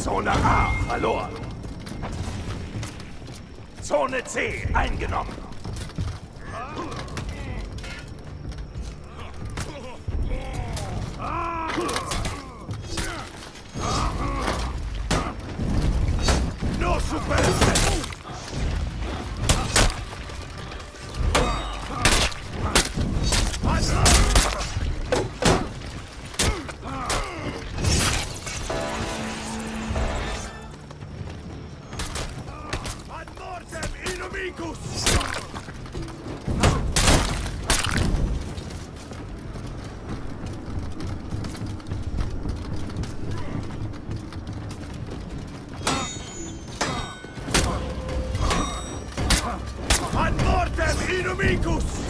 Zone A verloren. Zone C eingenommen. Ad mortem inimicus!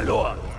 verloren.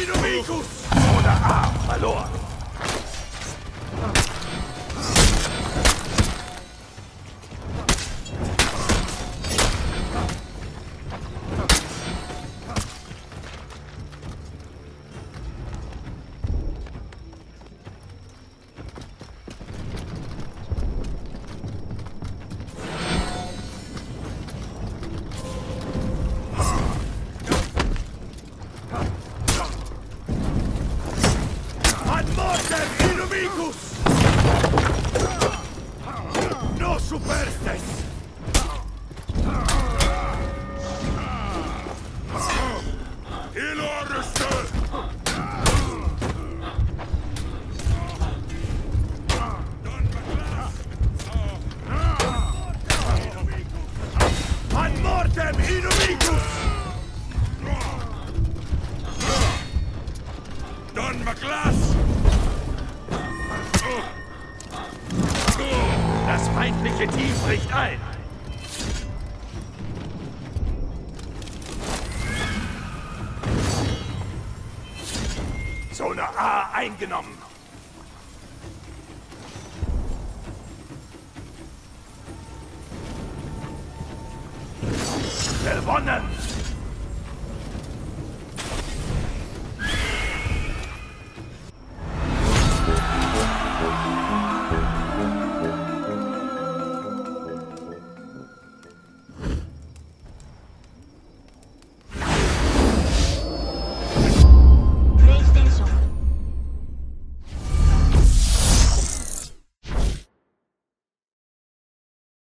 Inumikus! Oder A verloren! this? Exekutiv bricht ein! Zone A eingenommen! Gewonnen!